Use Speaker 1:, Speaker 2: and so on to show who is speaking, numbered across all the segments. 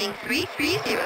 Speaker 1: heading 330.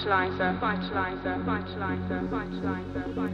Speaker 2: vitalizer, vitalizer, vitalizer, vitalizer, vitalizer.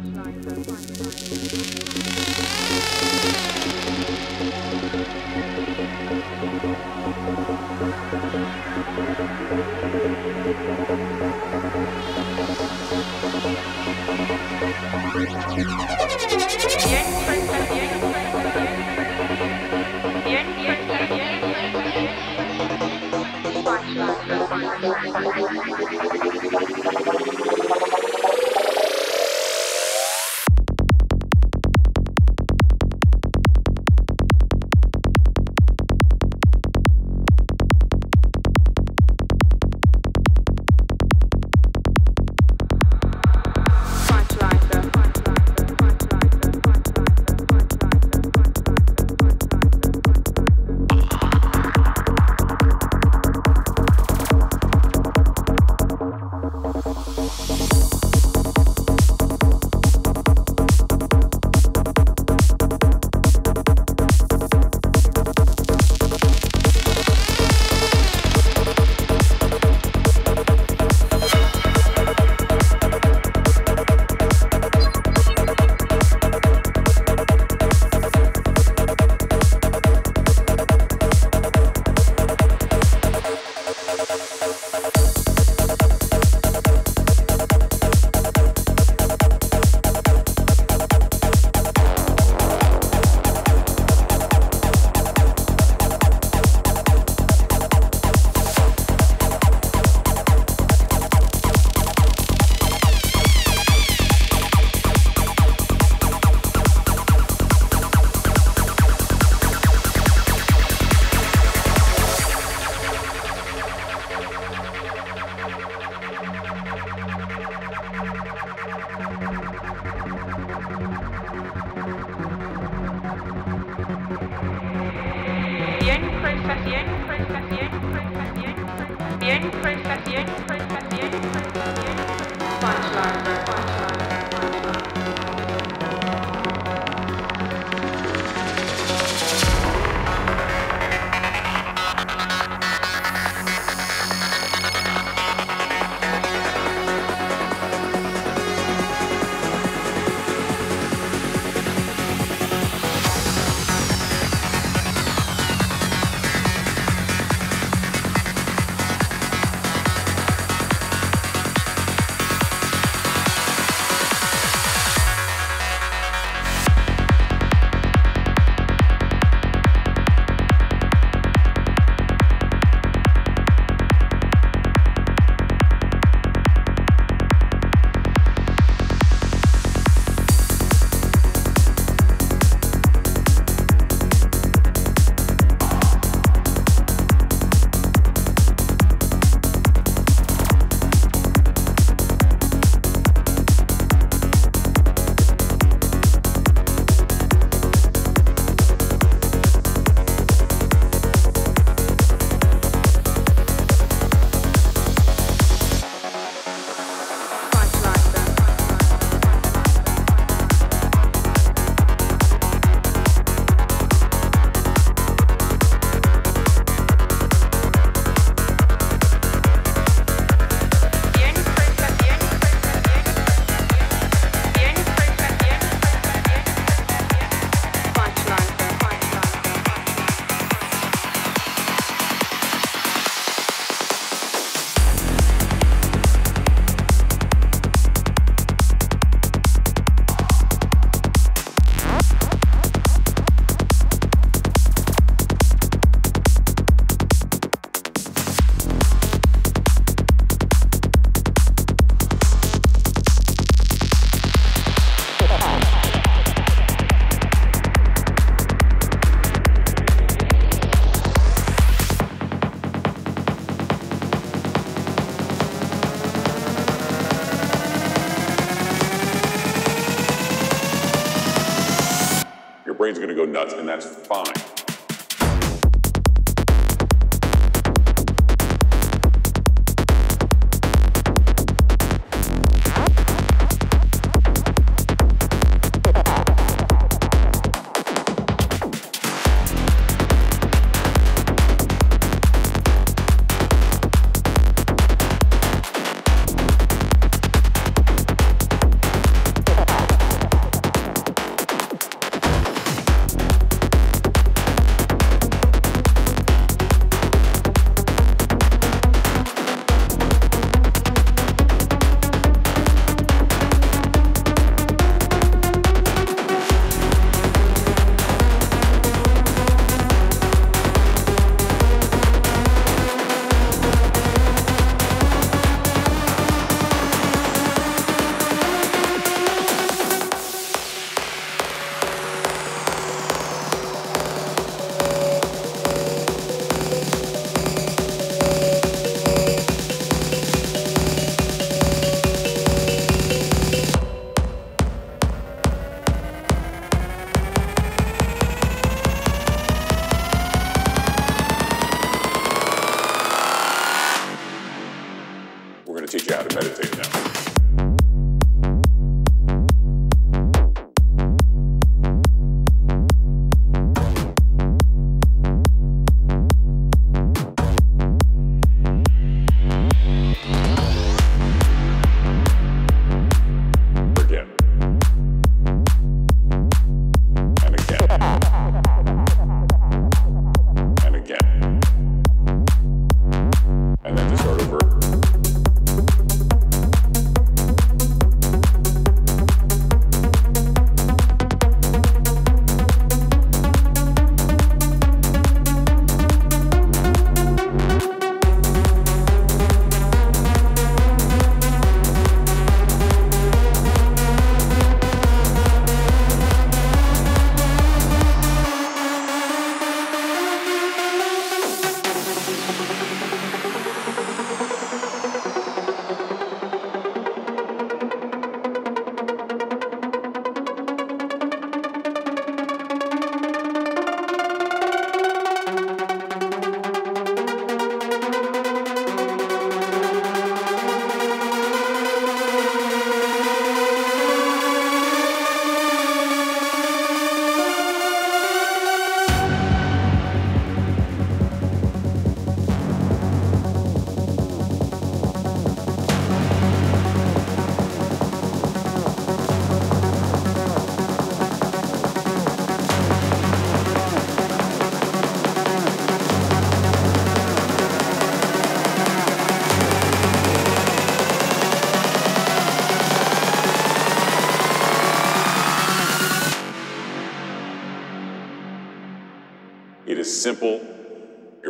Speaker 2: That's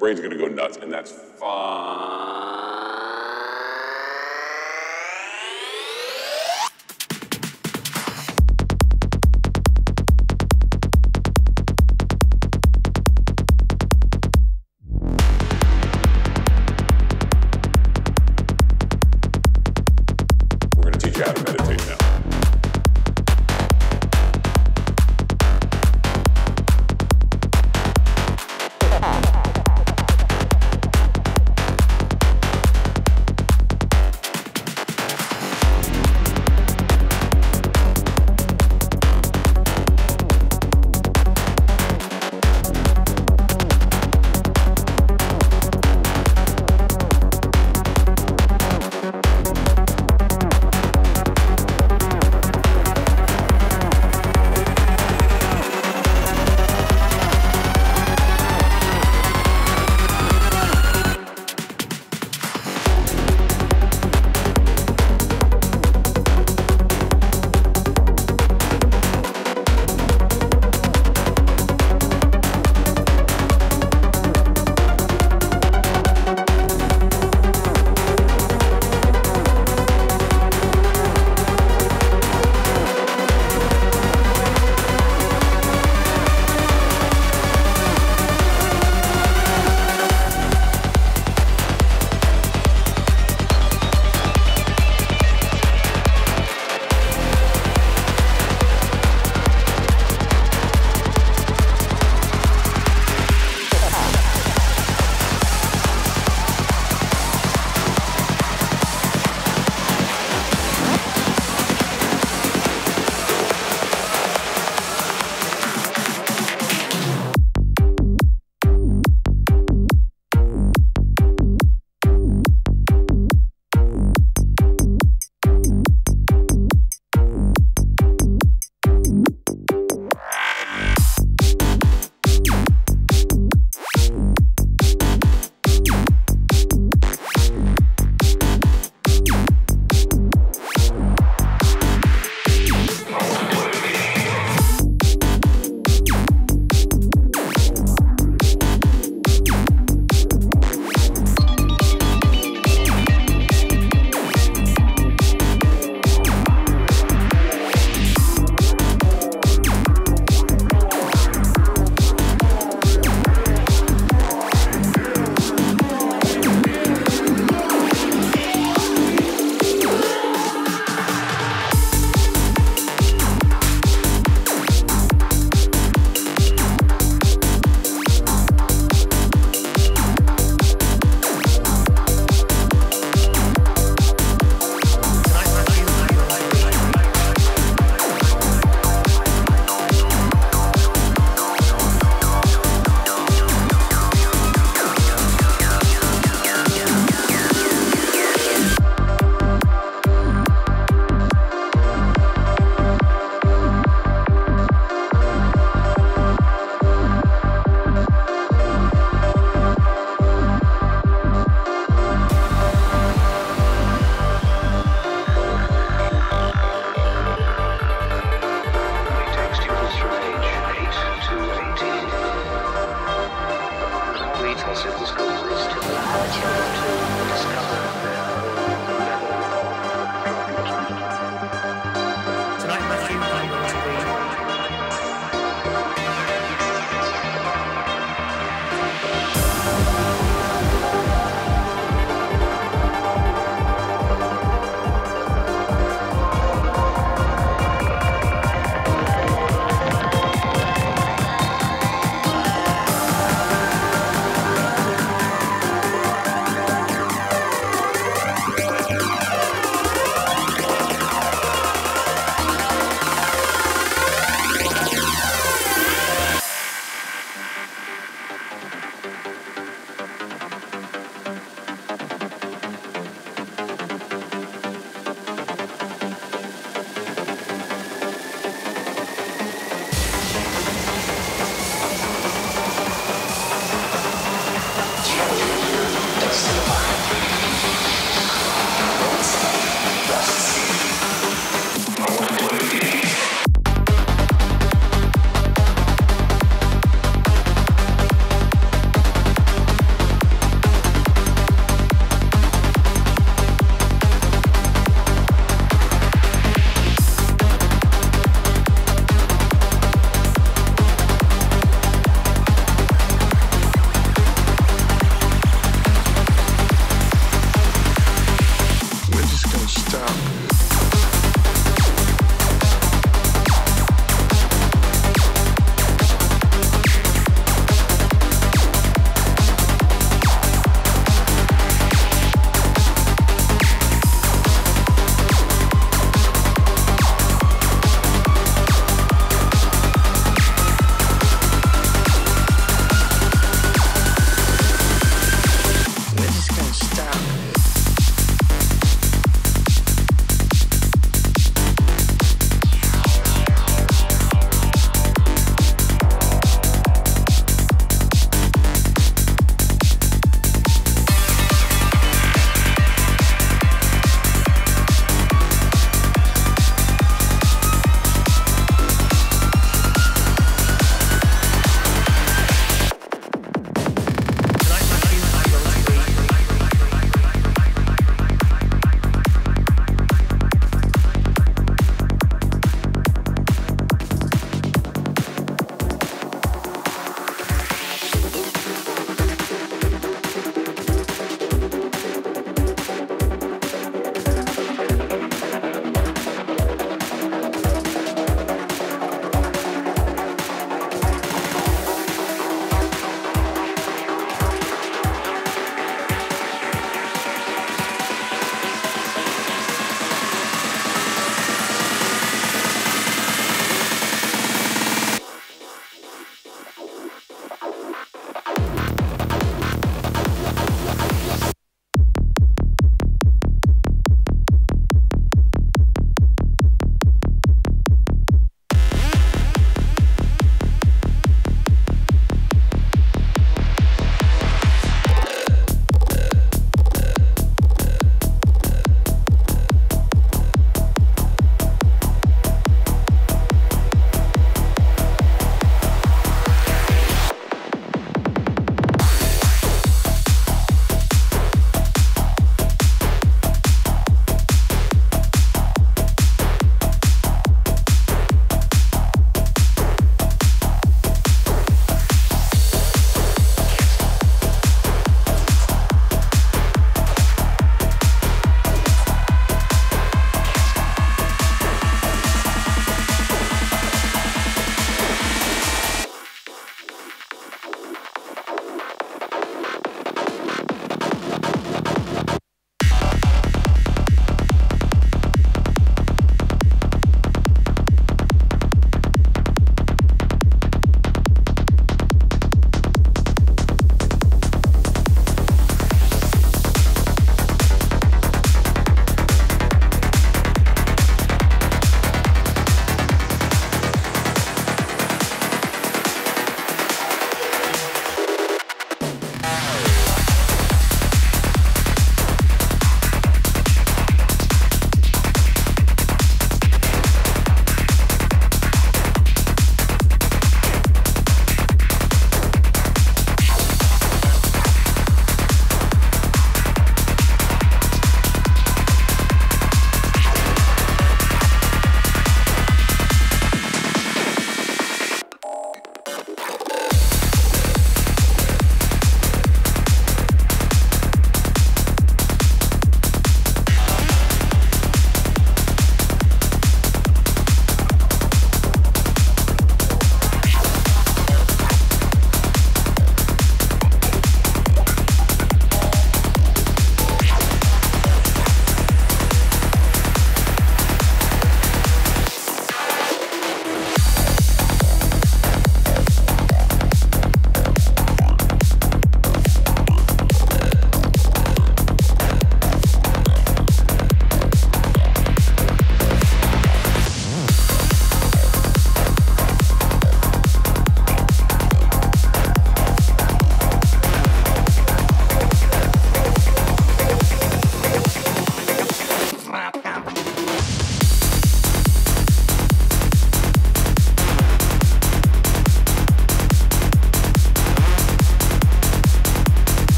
Speaker 2: Brain's gonna go nuts, and that's fine.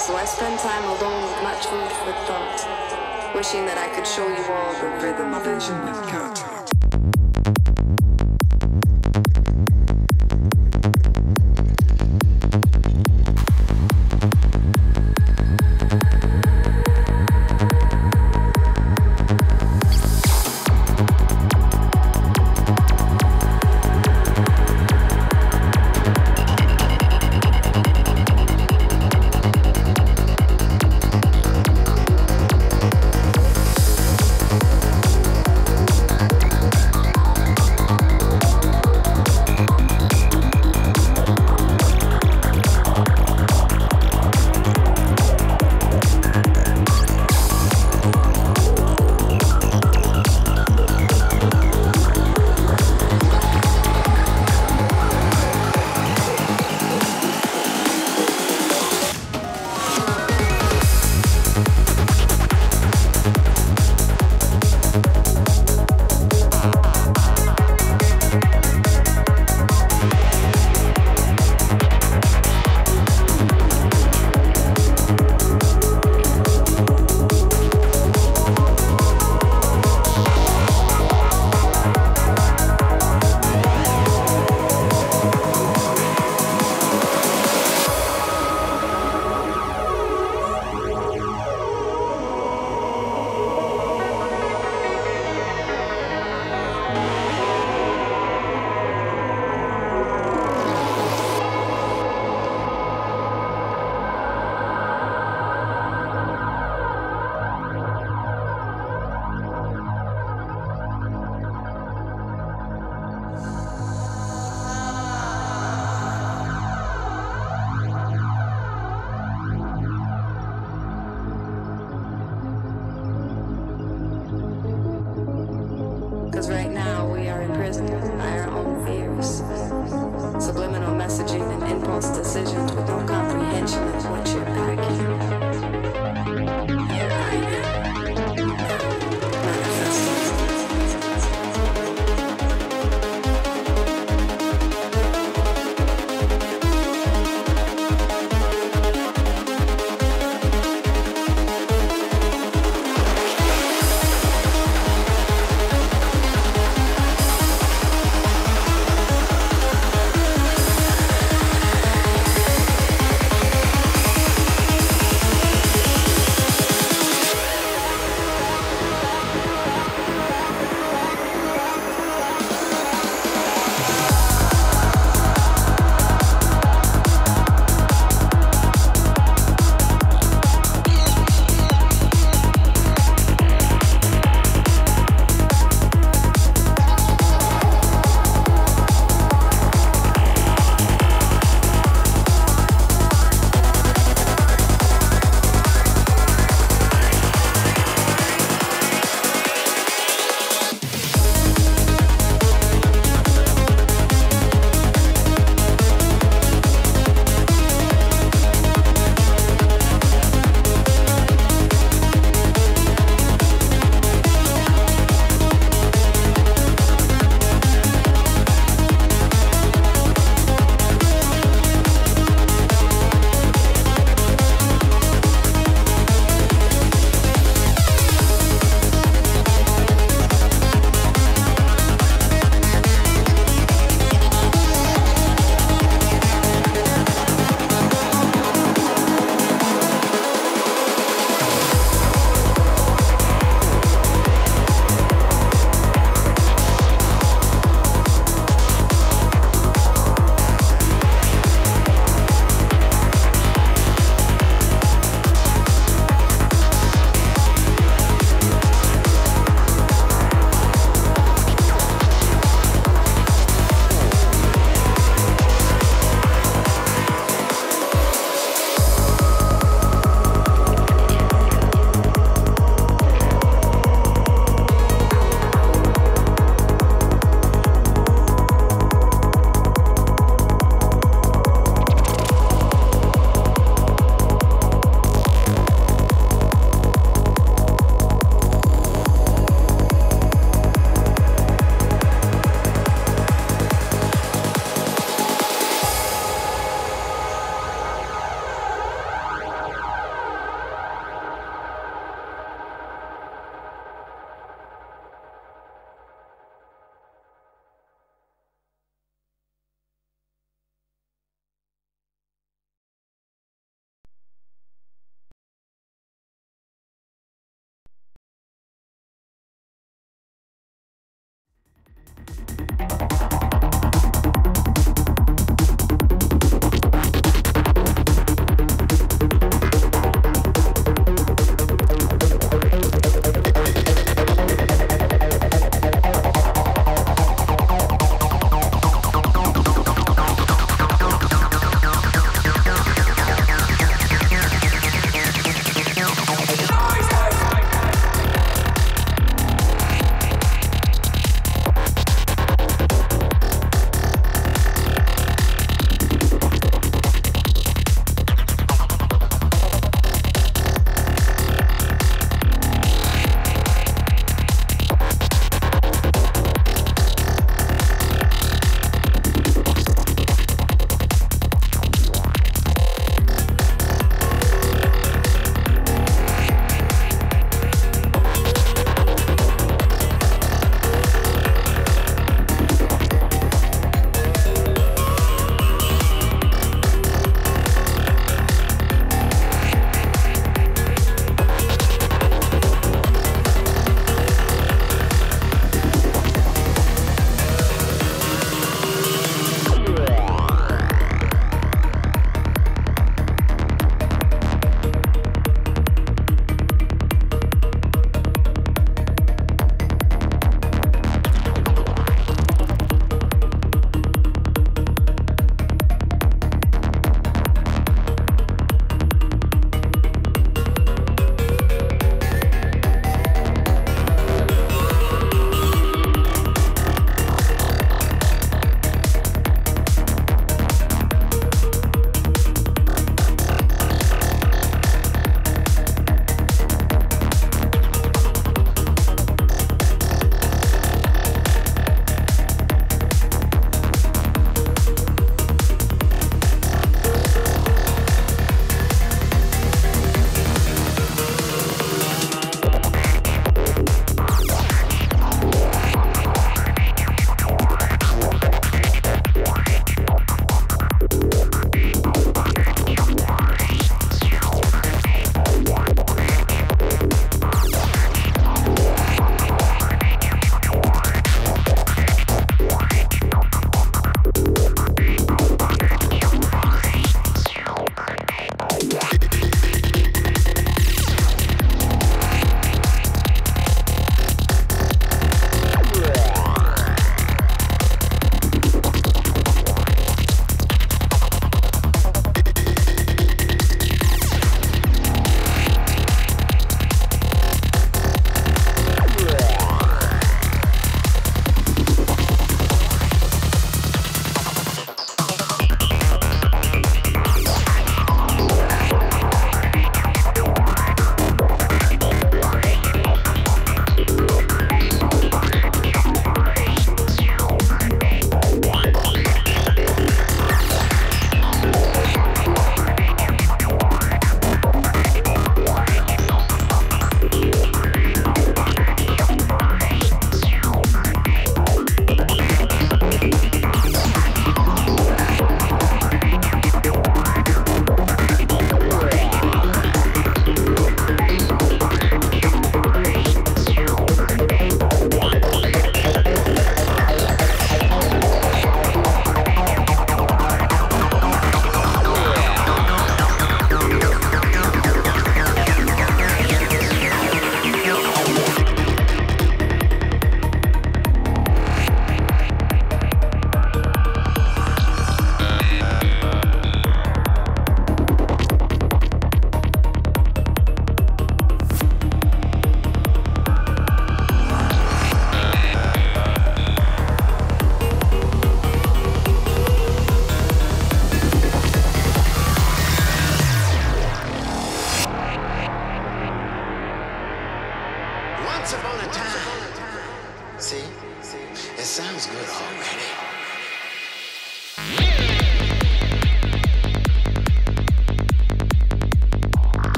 Speaker 3: So I spend time alone with much food for thought, wishing that I could show you all the rhythm of it.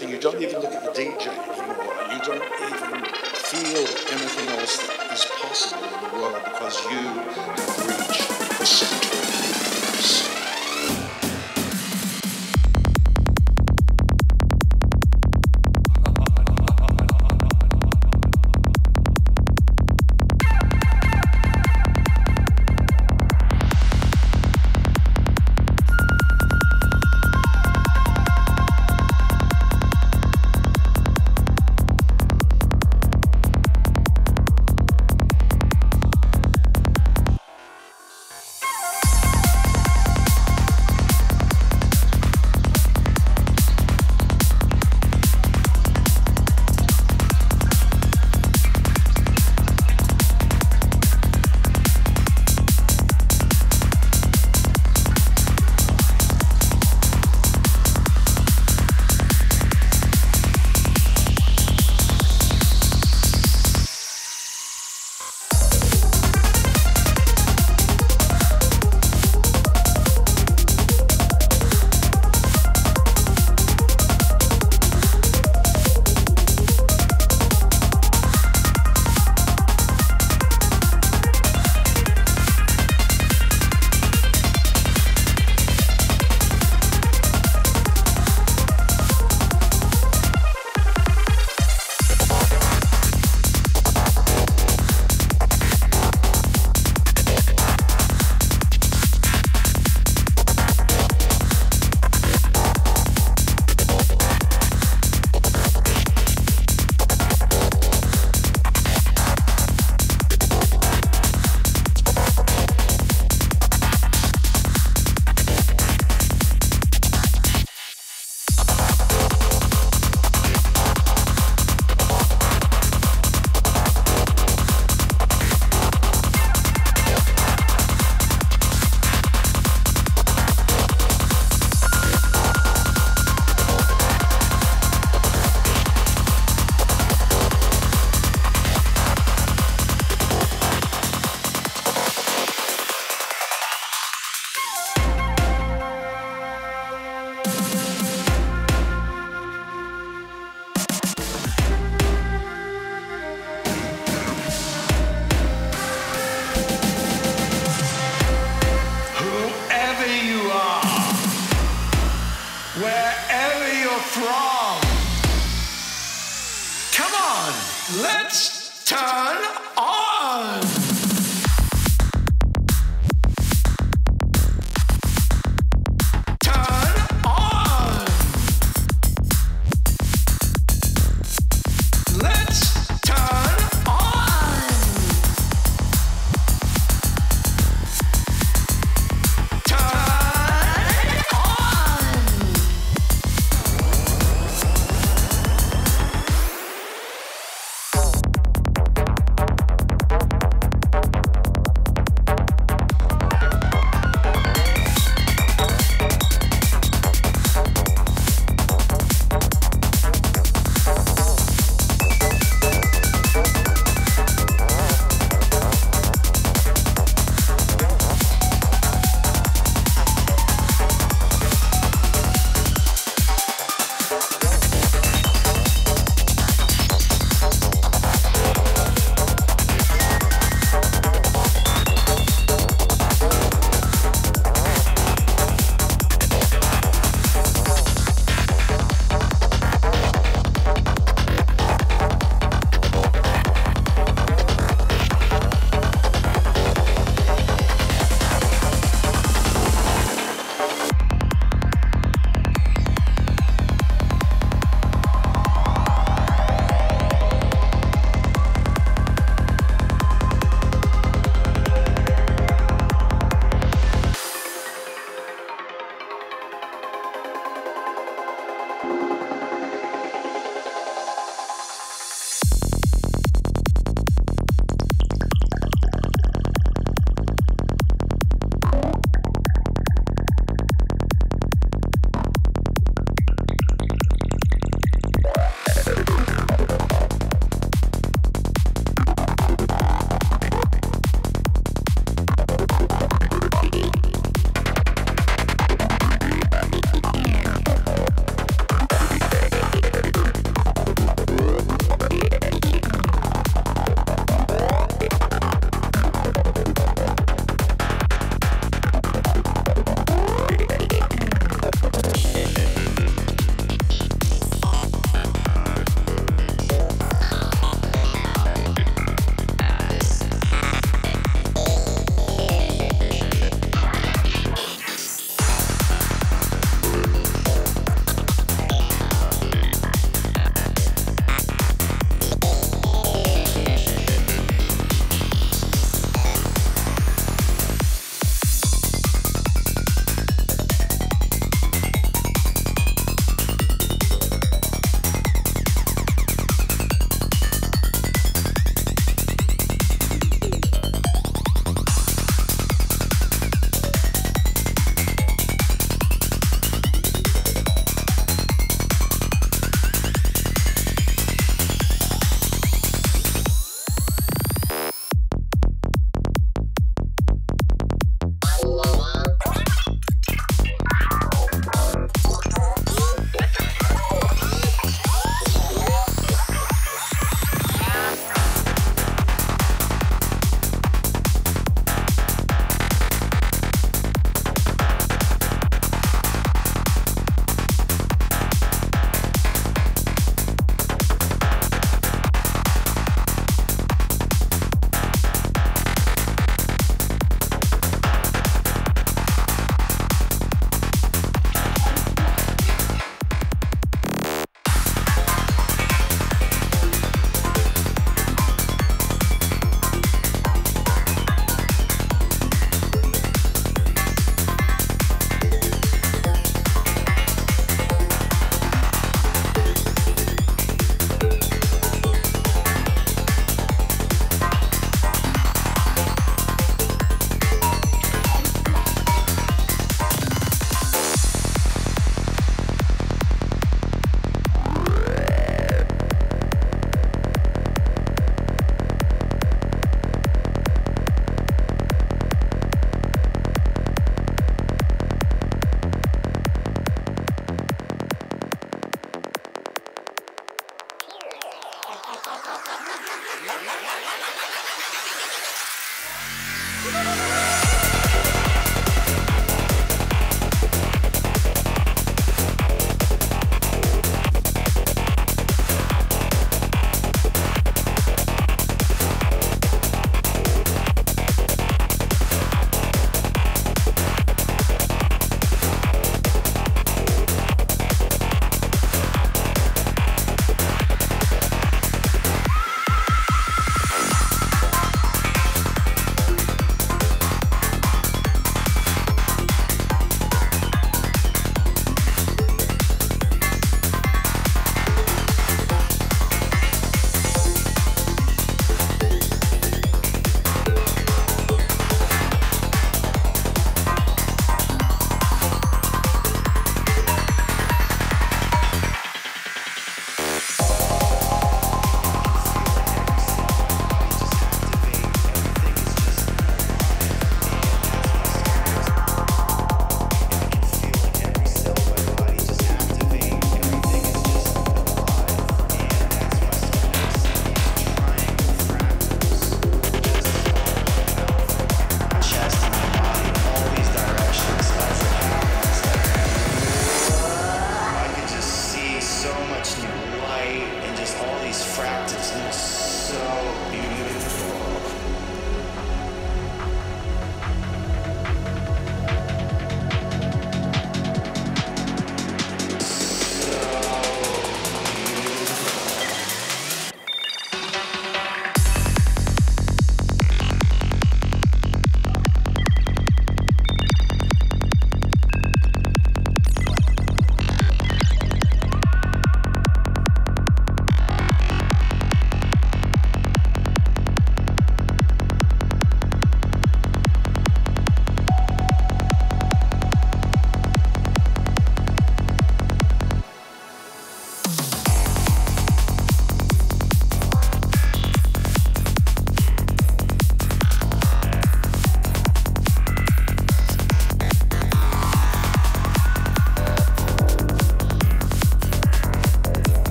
Speaker 4: You don't even look at the DJ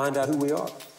Speaker 5: find out who we are.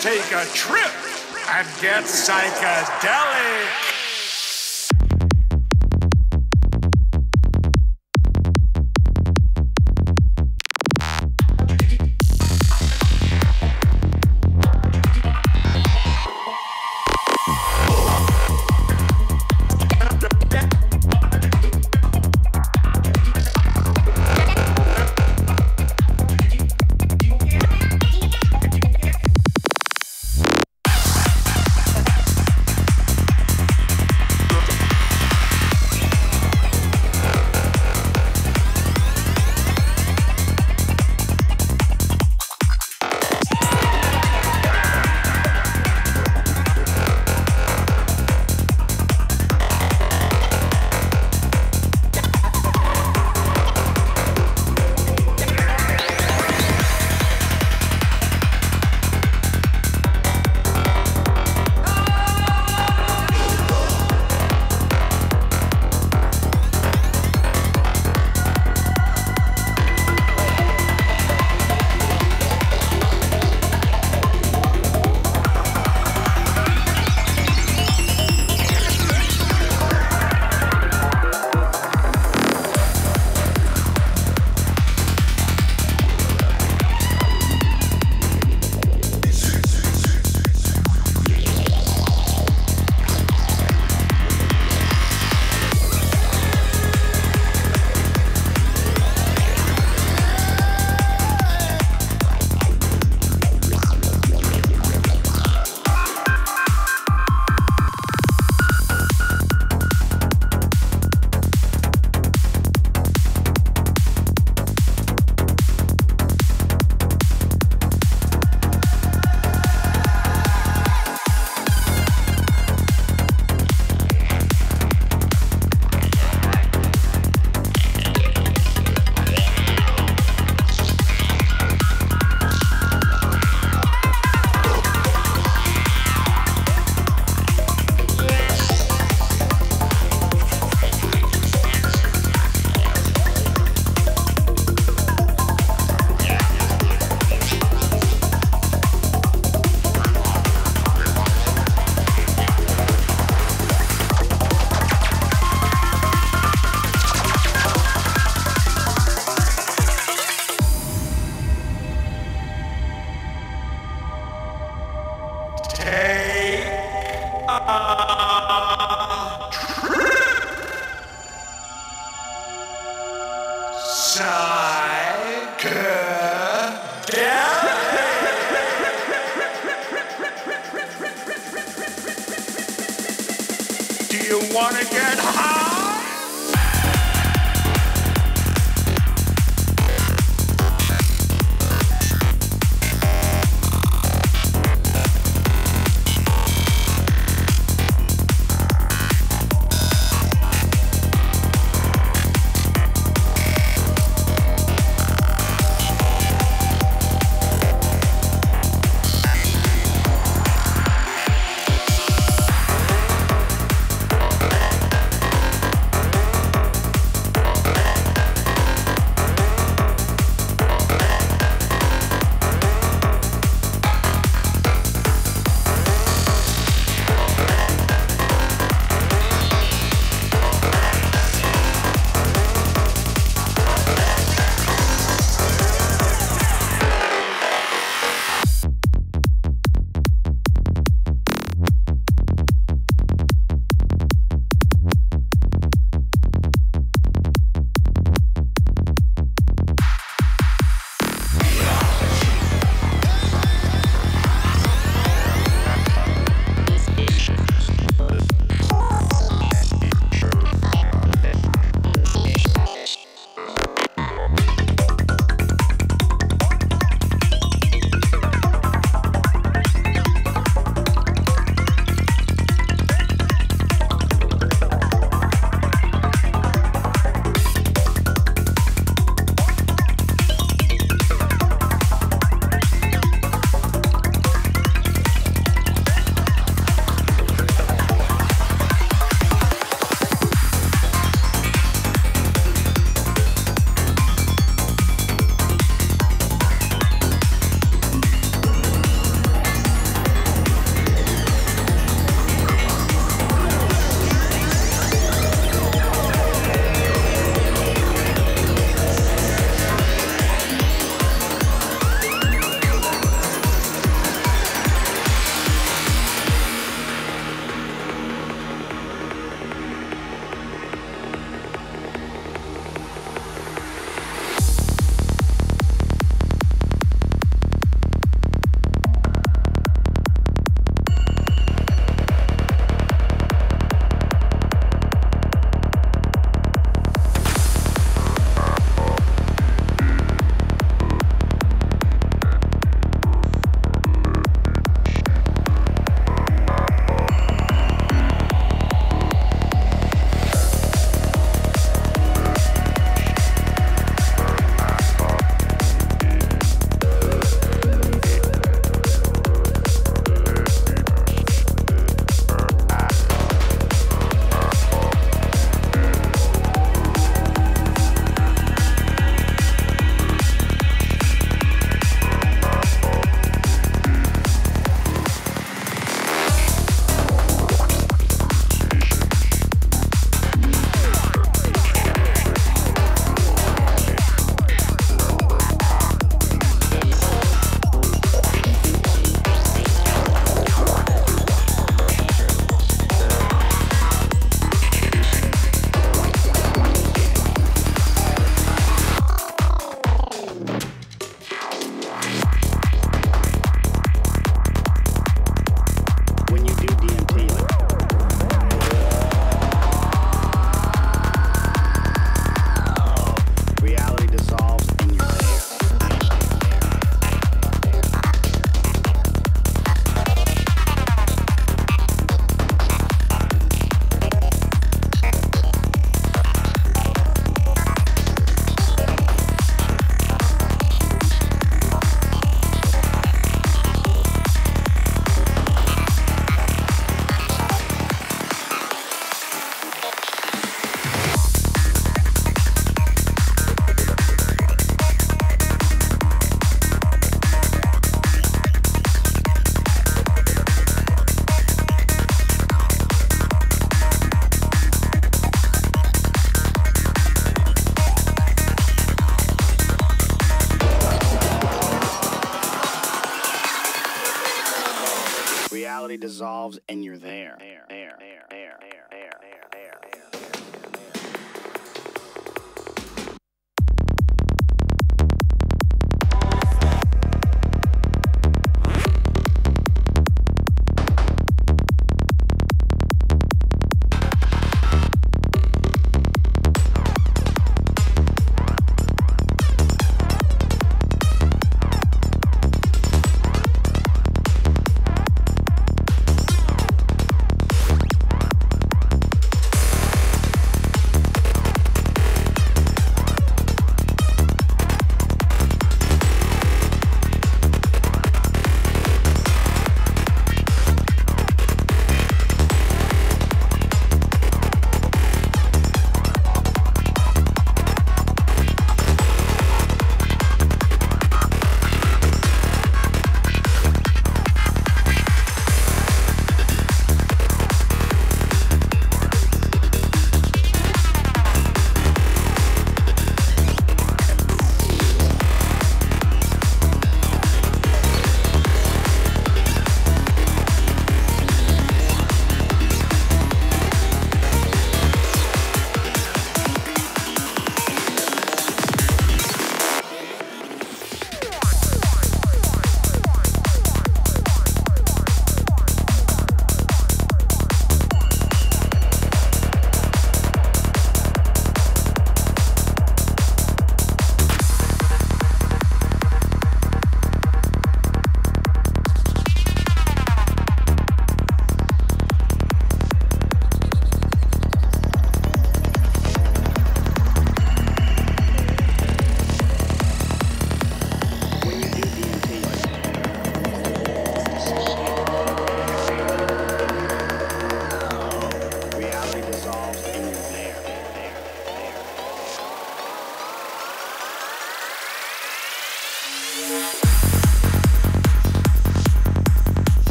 Speaker 4: Take a trip and get psychedelic.
Speaker 6: Dissolves and you're there. there, there, there, there, there, there, there, there.